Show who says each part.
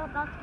Speaker 1: little dog's.